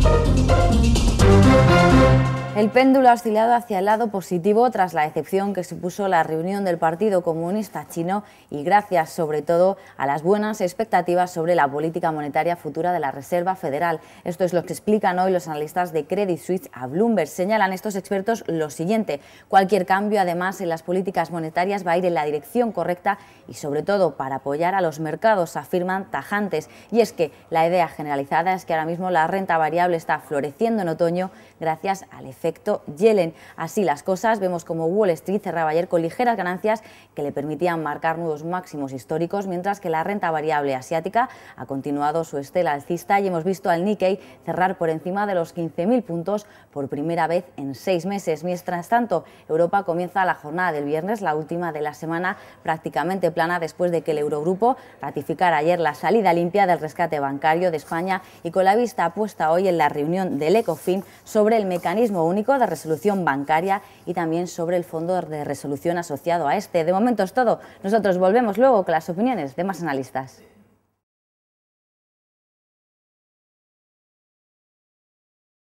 Thank El péndulo ha oscilado hacia el lado positivo tras la decepción que supuso la reunión del Partido Comunista Chino y gracias sobre todo a las buenas expectativas sobre la política monetaria futura de la Reserva Federal. Esto es lo que explican hoy los analistas de Credit Suisse a Bloomberg. Señalan estos expertos lo siguiente, cualquier cambio además en las políticas monetarias va a ir en la dirección correcta y sobre todo para apoyar a los mercados, afirman tajantes. Y es que la idea generalizada es que ahora mismo la renta variable está floreciendo en otoño gracias al efecto efecto Yellen. Así las cosas, vemos como Wall Street cerraba ayer con ligeras ganancias que le permitían marcar nuevos máximos históricos, mientras que la renta variable asiática ha continuado su estela alcista y hemos visto al Nikkei cerrar por encima de los 15.000 puntos por primera vez en seis meses. Mientras tanto, Europa comienza la jornada del viernes, la última de la semana, prácticamente plana después de que el Eurogrupo ratificara ayer la salida limpia del rescate bancario de España y con la vista puesta hoy en la reunión del ECOFIN sobre el mecanismo único de resolución bancaria y también sobre el fondo de resolución asociado a este. De momento es todo. Nosotros volvemos luego con las opiniones de más analistas.